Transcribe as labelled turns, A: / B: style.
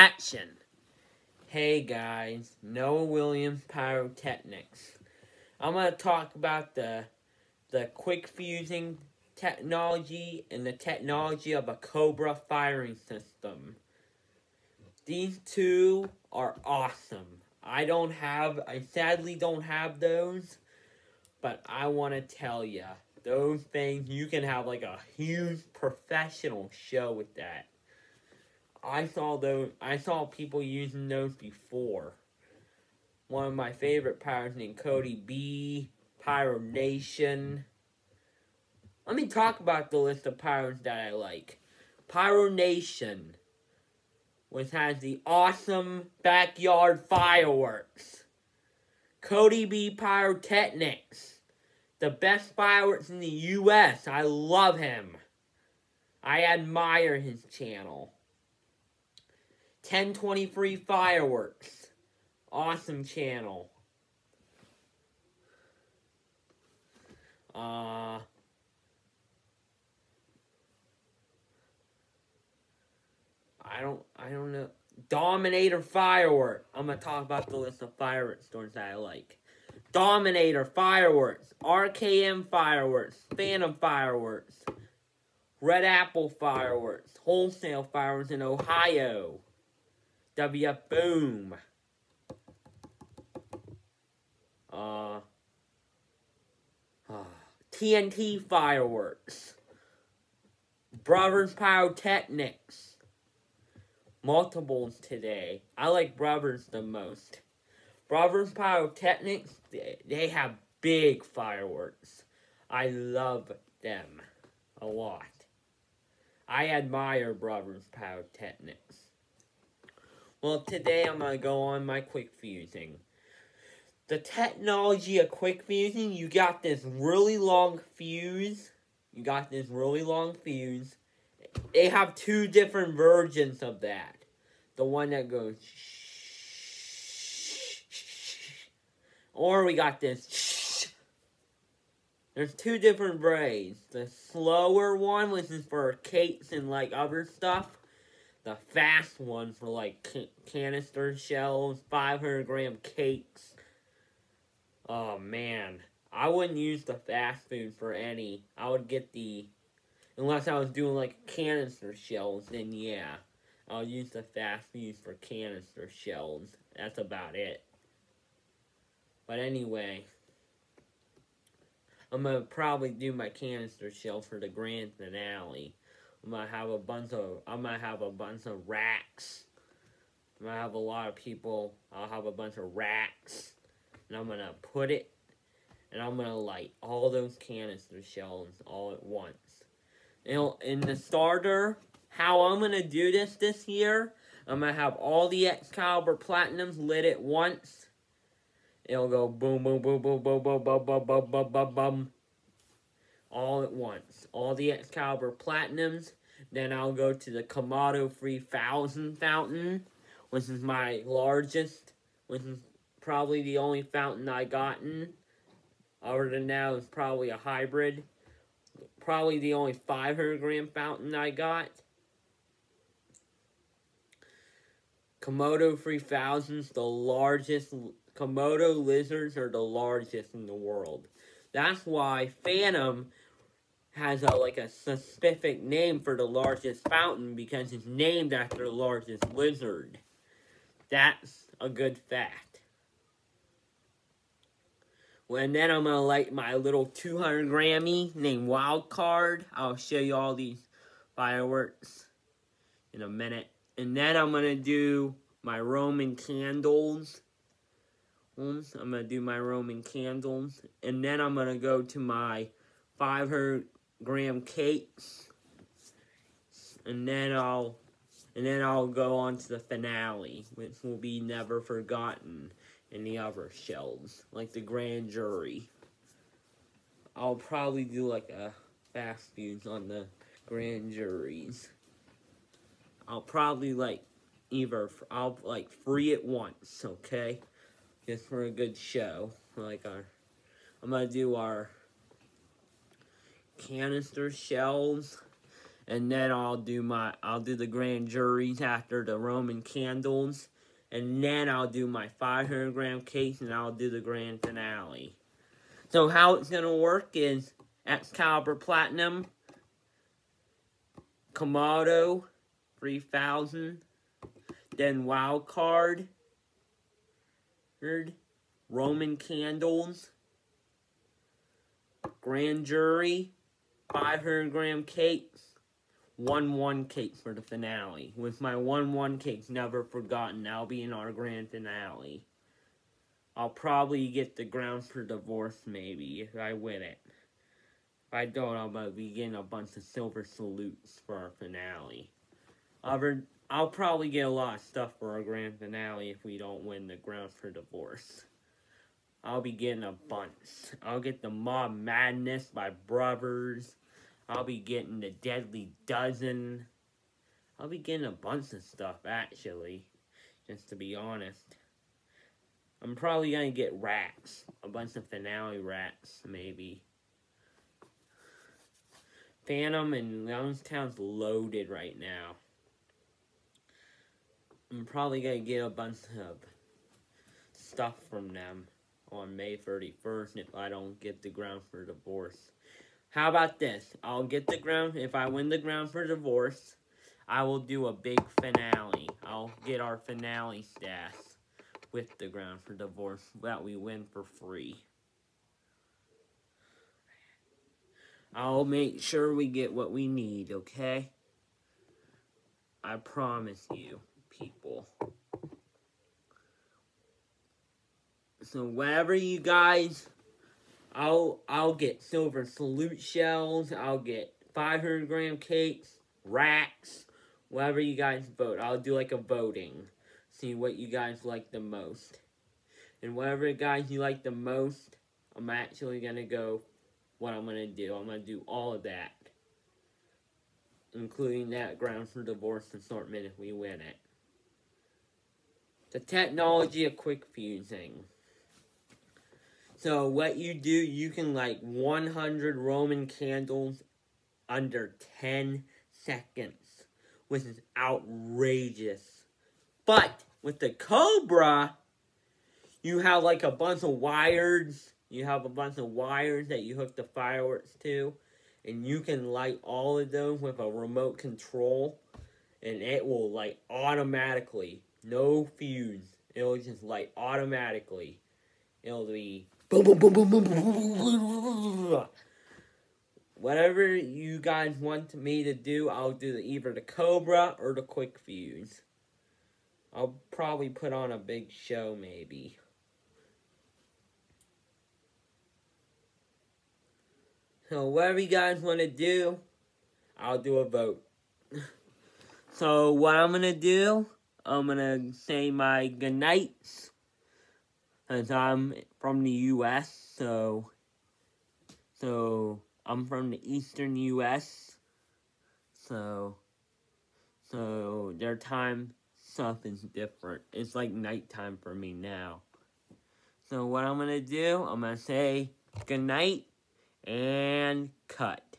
A: Action! Hey guys, Noah Williams Pyrotechnics. I'm gonna talk about the the quick fusing technology and the technology of a Cobra firing system. These two are awesome. I don't have, I sadly don't have those, but I want to tell you, those things, you can have like a huge professional show with that. I saw those, I saw people using those before. One of my favorite pirates named Cody B, Pyro Nation. Let me talk about the list of pirates that I like. Pyro Nation, which has the awesome backyard fireworks. Cody B Pyrotechnics, the best fireworks in the U.S. I love him. I admire his channel. 1023 Fireworks, awesome channel. Uh, I don't, I don't know. Dominator Fireworks. I'm gonna talk about the list of fireworks stores that I like. Dominator Fireworks, RKM Fireworks, Phantom Fireworks, Red Apple Fireworks, Wholesale Fireworks in Ohio, WF Boom, uh, uh, TNT Fireworks, Brothers Pyrotechnics, multiples today. I like Brothers the most. Brothers Pyrotechnics, they, they have big fireworks. I love them a lot. I admire Brothers Pyrotechnics. Well, today I'm going to go on my quick fusing. The technology of quick fusing, you got this really long fuse. You got this really long fuse. They have two different versions of that. The one that goes or we got this there's two different braids. The slower one, which is for cakes and like other stuff. The fast one for like canister shells, 500 gram cakes. Oh man, I wouldn't use the fast food for any. I would get the, unless I was doing like canister shells, then yeah. I'll use the fast food for canister shells. That's about it. But anyway, I'm gonna probably do my canister shell for the grand finale. I'm gonna have a bunch of I'm gonna have a bunch of racks. I'm gonna have a lot of people. I'll have a bunch of racks, and I'm gonna put it, and I'm gonna light all those canister shells all at once. You in the starter, how I'm gonna do this this year, I'm gonna have all the Excalibur Platinums lit at once It'll go boom, boom, boom, boom, boom, boom, boom, boom, boom, boom, boom, boom. All at once. All the Excalibur Platinums. Then I'll go to the Komodo 3000 fountain, which is my largest, which is probably the only fountain I gotten. Other than that, it's probably a hybrid. Probably the only 500 gram fountain I got. Komodo 3000's the largest Komodo lizards are the largest in the world. That's why Phantom has a like a specific name for the largest fountain because it's named after the largest lizard. That's a good fact. Well, and then I'm gonna light my little 200 Grammy named Wild Card. I'll show you all these fireworks in a minute. And then I'm gonna do my Roman candles. I'm going to do my Roman candles. And then I'm going to go to my 500 gram cakes. And then I'll and then I'll go on to the finale, which will be never forgotten in the other shells, like the grand jury. I'll probably do like a fast fuse on the grand juries. I'll probably like either I'll like free it once, okay? just for a good show. Like our, I'm gonna do our canister shells, and then I'll do my I'll do the grand juries after the Roman candles, and then I'll do my 500 gram case, and I'll do the grand finale. So how it's gonna work is Excalibur Platinum, Komodo, 3000, then Wild Card, Roman Candles, Grand Jury, 500 gram cakes, 1 1 cake for the finale. With my 1 1 cakes never forgotten, I'll be in our grand finale. I'll probably get the ground for divorce, maybe, if I win it. If I don't, I'll be getting a bunch of silver salutes for our finale. I'll, I'll probably get a lot of stuff for our grand finale if we don't win the ground for divorce. I'll be getting a bunch. I'll get the Mob Madness by Brothers. I'll be getting the Deadly Dozen. I'll be getting a bunch of stuff, actually. Just to be honest. I'm probably gonna get racks. A bunch of finale racks, maybe. Phantom and Youngstown's loaded right now. I'm probably gonna get a bunch of stuff from them on May 31st if I don't get the ground for divorce. How about this? I'll get the ground, if I win the ground for divorce, I will do a big finale. I'll get our finale stats with the ground for divorce that we win for free. I'll make sure we get what we need, okay? I promise you, people. So whatever you guys, I'll I'll get silver salute shells. I'll get 500 gram cakes, racks, whatever you guys vote. I'll do like a voting, see what you guys like the most, and whatever guys you like the most, I'm actually gonna go. What I'm gonna do, I'm gonna do all of that, including that ground for divorce assortment if we win it. The technology of quick fusing. So what you do, you can light 100 Roman candles under 10 seconds, which is outrageous. But with the Cobra, you have like a bunch of wires. You have a bunch of wires that you hook the fireworks to, and you can light all of those with a remote control, and it will light automatically. No fuse. It'll just light automatically. It'll be Boom, boom, boom, boom, boom, boom, Whatever you guys want me to do, I'll do the, either the Cobra or the Quick Fuse. I'll probably put on a big show, maybe. So whatever you guys want to do, I'll do a vote. so what I'm going to do, I'm going to say my goodnights as I'm um, from the U.S., so, so, I'm from the eastern U.S., so, so, their time stuff is different. It's like nighttime for me now. So what I'm gonna do, I'm gonna say good night and cut.